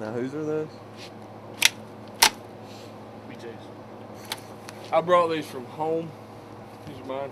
Now whose are those? BJ's. I brought these from home. These are mine.